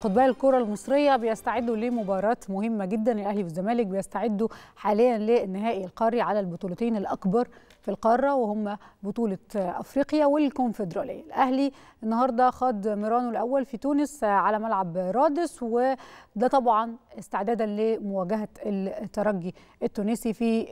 قطبي الكرة المصرية بيستعدوا لمباراة مهمة جدا. الأهلي والزمالك بيستعدوا حاليا للنهائي القاري على البطولتين الأكبر في القارة وهم بطولة أفريقيا والكونفدرالية. الأهلي النهاردة خاض ميرانو الأول في تونس على ملعب رادس وده طبعا استعدادا لمواجهة الترجي التونسي في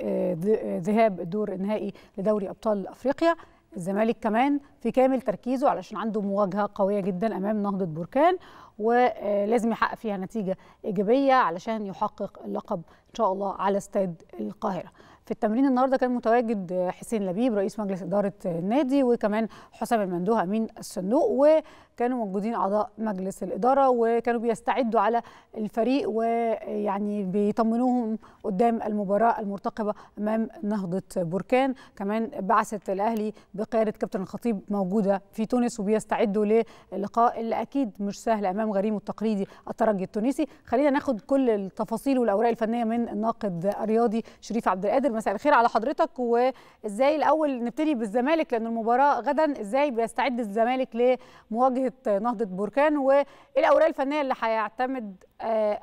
ذهاب الدور النهائي لدوري أبطال أفريقيا. الزمالك كمان في كامل تركيزه علشان عنده مواجهة قوية جدا أمام نهضة بركان ولازم يحقق فيها نتيجة إيجابية علشان يحقق اللقب إن شاء الله على استاد القاهرة. في التمرين النهارده كان متواجد حسين لبيب رئيس مجلس إدارة النادي وكمان حسام المندوه أمين الصندوق وكانوا موجودين أعضاء مجلس الإدارة وكانوا بيستعدوا على الفريق ويعني بيطمنوهم قدام المباراة المرتقبة أمام نهضة بركان. كمان بعثه الأهلي بقيادة كابتن الخطيب موجودة في تونس وبيستعدوا للقاء اللي أكيد مش سهل أمام غريمه التقليدي الترجي التونسي. خلينا ناخد كل التفاصيل والأوراق الفنية من الناقد الرياضي شريف عبد القادر. مساء الخير على حضرتك وإزاي الأول نبتدي بالزمالك؟ لأن المباراة غدا إزاي بيستعد الزمالك لمواجهة نهضة بركان؟ وإيه الأوراق الفنية اللي هيعتمد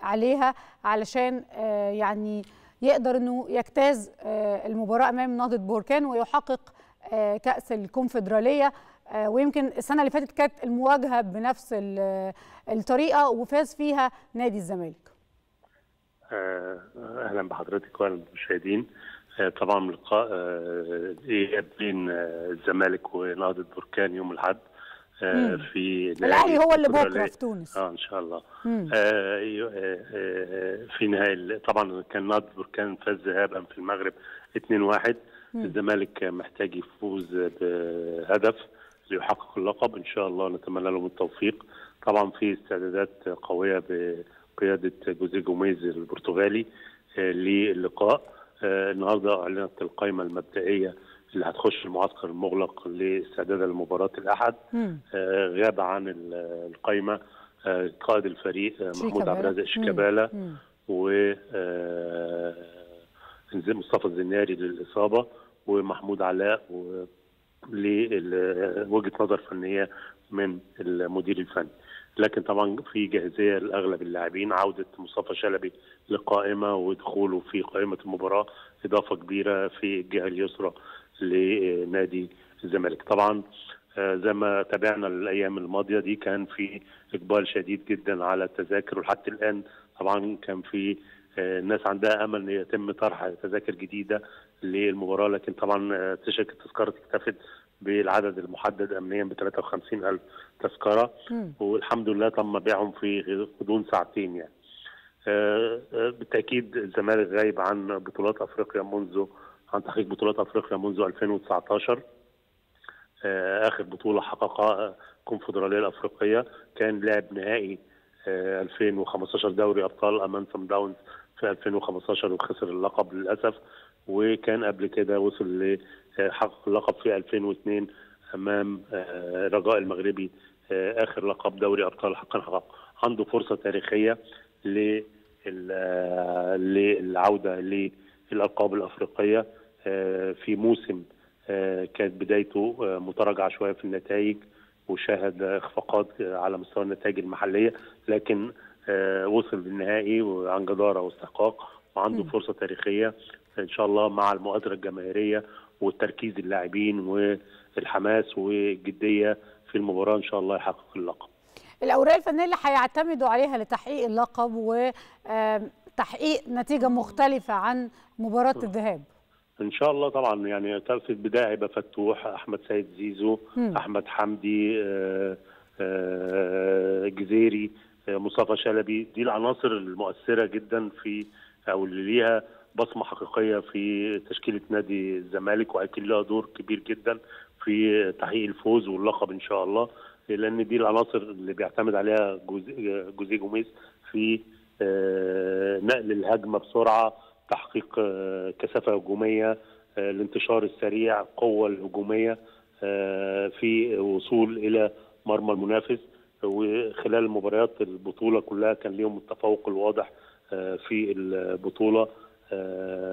عليها علشان يعني يقدر إنه يجتاز المباراة أمام نهضة بركان ويحقق كأس الكونفدرالية؟ ويمكن السنة اللي فاتت كانت المواجهة بنفس الطريقة وفاز فيها نادي الزمالك. أهلا بحضرتك واهلا طبعا لقاء اياب بين الزمالك ونهضة بركان يوم الأحد في الأهلي هو اللي بكره في تونس. آه إن شاء الله. آه في نهائي طبعا كان نهضة بركان فاز ذهابا في المغرب 2-1 الزمالك محتاج يفوز بهدف ليحقق اللقب. إن شاء الله نتمنى لهم التوفيق. طبعا في استعدادات قوية بقيادة جوزيه جوميز البرتغالي للقاء. النهارده أعلنت القائمه المبدئية اللي هتخش المعسكر المغلق لاستعداد لمباراة الأحد. غاب عن القائمه قائد الفريق محمود عبد الرازق شيكابالا و مصطفى الزناري للإصابة ومحمود علاء و لوجهه نظر فنية من المدير الفني. لكن طبعا في جاهزية لأغلب اللاعبين. عودة مصطفى شلبي للقائمه ودخوله في قائمة المباراة. إضافة كبيرة في الجهة اليسرى لنادي الزمالك. طبعا زي ما تابعنا الأيام الماضية دي كان في إقبال شديد جدا على التذاكر. ولحد الآن طبعا كان في الناس عندها أمل إن يتم طرح تذاكر جديدة للمباراة لكن طبعا شركه التذكره اكتفت بالعدد المحدد امنيا ب 53 ألف تذكرة. والحمد لله تم بيعهم في غضون ساعتين يعني. بالتأكيد الزمالك غايب عن بطولات أفريقيا منذ عن تحقيق بطولات أفريقيا منذ 2019 آخر بطولة حققها الكونفدراليه الأفريقية كان لعب نهائي 2015 دوري أبطال أمام سان داونز في 2015 وخسر اللقب للأسف. وكان قبل كده وصل لحقق اللقب في 2002 أمام رجاء المغربي آخر لقب دوري أبطال حقا حقق عنده فرصة تاريخية للعودة للألقاب الأفريقية في موسم كانت بدايته متراجعة شوية في النتائج وشاهد إخفاقات على مستوى النتائج المحلية لكن وصل للنهائي وعن جدارة واستحقاق وعنده فرصة تاريخية ان شاء الله مع المؤازره الجماهيرية والتركيز اللاعبين والحماس والجدية في المباراة إن شاء الله يحقق اللقب. الأوراق الفنية اللي هيعتمدوا عليها لتحقيق اللقب وتحقيق نتيجة مختلفة عن مباراة الذهاب. إن شاء الله طبعا يعني في البداية هيبقى فتوح أحمد سيد زيزو م. أحمد حمدي آآ آآ جزيري مصطفى شلبي دي العناصر المؤثرة جدا في أو اللي ليها بصمة حقيقية في تشكيلة نادي الزمالك واكيد لها دور كبير جدا في تحقيق الفوز واللقب إن شاء الله لأن دي العناصر اللي بيعتمد عليها جوزيه جوميز في نقل الهجمة بسرعة تحقيق كثافة هجومية الانتشار السريع القوة الهجومية في وصول إلى مرمى المنافس. وخلال مباريات البطولة كلها كان ليهم التفوق الواضح في البطولة.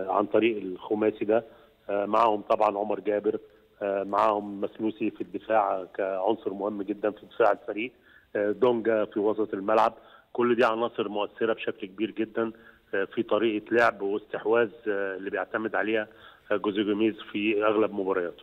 عن طريق الخماسي ده. معهم طبعا عمر جابر. معهم مسلوسي في الدفاع كعنصر مهم جدا في دفاع الفريق. دونجا في وسط الملعب. كل دي عناصر مؤثرة بشكل كبير جدا في طريقة لعب واستحواذ اللي بيعتمد عليها جوزيه جوميز في أغلب مبارياته.